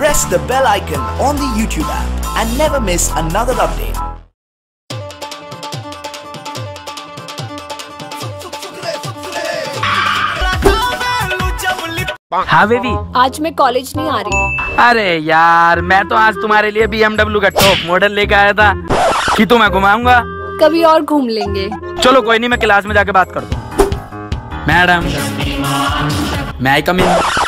press the bell icon on the YouTube app and never miss another update. हाँ baby. आज मैं college नहीं आ रही। अरे यार मैं तो आज तुम्हारे लिए बी का टॉप मॉडल लेके आया था। कि तुम्हें घुमाऊँगा? कभी और घूम लेंगे। चलो कोई नहीं मैं क्लास में जाके बात कर दूँ मैडम मैं आई कम इन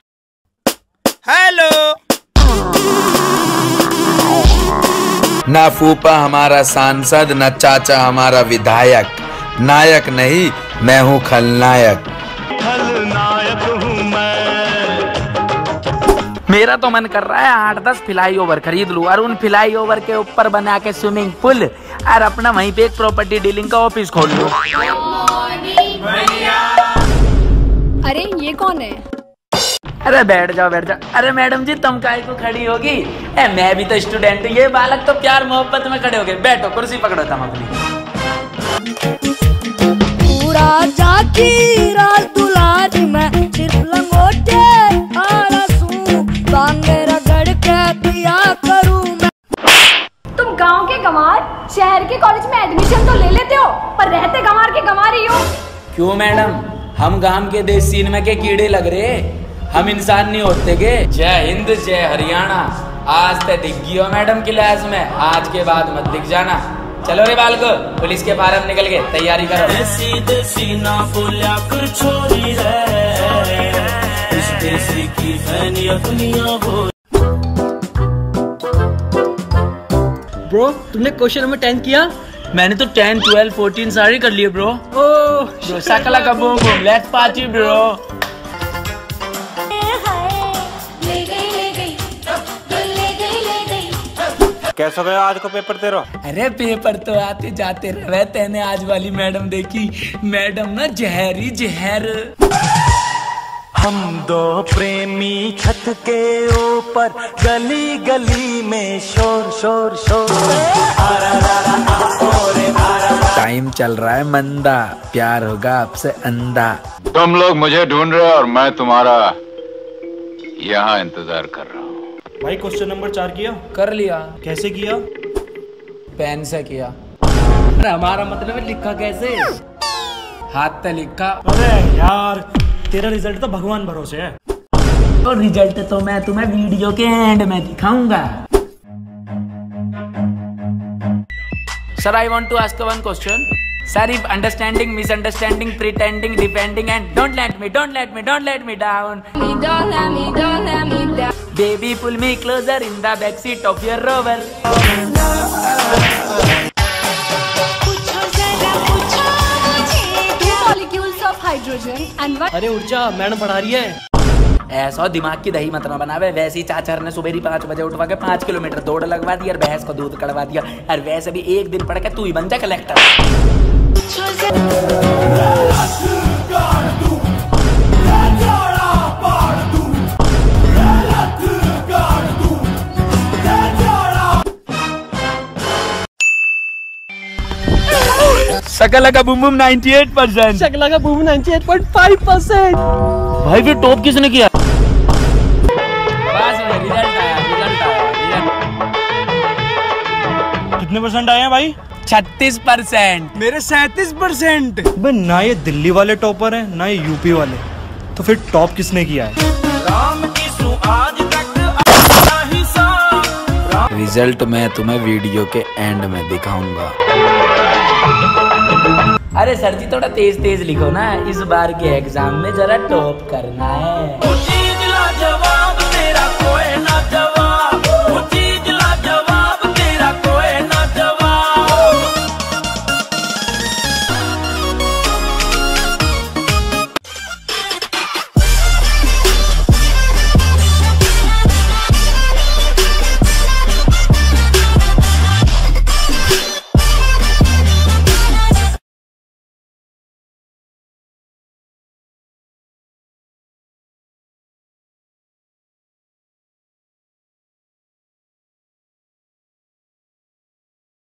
न फूफा हमारा सांसद न चाचा हमारा विधायक। नायक नहीं मैं हूँ खलनायक। मेरा तो मन कर रहा है आठ दस फ्लाई ओवर खरीद लूँ और उन फ्लाई ओवर के ऊपर बना के स्विमिंग पूल और अपना वहीं पे एक प्रॉपर्टी डीलिंग का ऑफ़िस खोल लूँ। अरे ये कौन है? अरे बैठ जाओ बैठ जाओ। अरे मैडम जी तुम काय को खड़ी होगी? ए मैं भी तो स्टूडेंट हूँ। ये बालक तो प्यार मोहब्बत में खड़े हो गए। बैठो कुर्सी पकड़ो तुम अपनी। पूरा जाती रात दुलारी में। सिर्फ़ लंगोटे आलसू बांगे रगड़ के पिया करूँ मैं। तुम गाँव के गंवार शहर के कॉलेज में एडमिशन तो ले लेते हो पर रहते गंवार के गंवार ही हो। क्यों मैडम? हम गाँव के देश सीन में के कीड़े लग रहे हम इंसान नहीं होते के। जय हिंद जय हरियाणा। आज ते दिख गई हो मैडम क्लास में। आज के बाद मत दिख जाना। चलो रे बाल को पुलिस के फार्म निकल गए। तैयारी करो। देसी देसी ना बोलिया कर छोरी है। इस देसी की फैनिया दुनिया हो ब्रो तुमने क्वेश्चन नंबर टेन किया? मैंने तो टेन ट्वेल्व फोर्टीन सारी कर लिए ब्रो ओह ब्रो सकला का बूम लेट्स पार्टी ब्रो कैसा गया आज को पेपर तेरा? अरे पेपर तो आते जाते रहे तेने आज वाली मैडम देखी। मैडम ना जहरी जहर। हम दो प्रेमी छत के ऊपर गली गली में शोर शोर शोर। टाइम चल रहा है मंदा प्यार होगा आपसे अंधा। तुम लोग मुझे ढूंढ रहे हो और मैं तुम्हारा यहाँ इंतज़ार कर रहा हूँ। भाई क्वेश्चन नंबर चार किया? कर लिया। कैसे किया? पेन से किया। अरे हमारा मतलब है लिखा कैसे? हाथ से लिखा। अरे यार तेरा रिज़ल्ट तो भगवान भरोसे है। और रिज़ल्ट तो मैं तुम्हें वीडियो के एंड में दिखाऊँगा। Sir I want to ask one question sir if understanding misunderstanding pretending depending and don't let me don't let me don't let me down baby pull me closer in the back seat of your rover of and one अरे उठ जा madam पढ़ा रही है। ऐसा दिमाग की दही मत ना बनावे। वैसे ही चाचर ने सुबह ही पाँच बजे उठवा के पाँच किलोमीटर दौड़ लगवा दी और भैंस को दूध कड़वा दिया। और वैसे भी एक दिन पढ़ के तू ही बन जा कलेक्टर सकल का बुम बुम 98 परसेंट शकला का बूम 98.5 परसेंट। भाई फिर टॉप किसने किया? बस रिज़ल्ट आया रिज़ल्ट आया कितने परसेंट आए हैं भाई? छत्तीस परसेंट। मेरे सैतीस परसेंट। ना ये दिल्ली वाले टॉपर हैं ना ये यूपी वाले। तो फिर टॉप किसने किया है? राम की सु रिज़ल्ट मैं तुम्हें वीडियो के एंड में दिखाऊँगा। अरे सर जी, थोड़ा तेज तेज लिखो ना। इस बार के एग्ज़ाम में जरा टॉप करना है।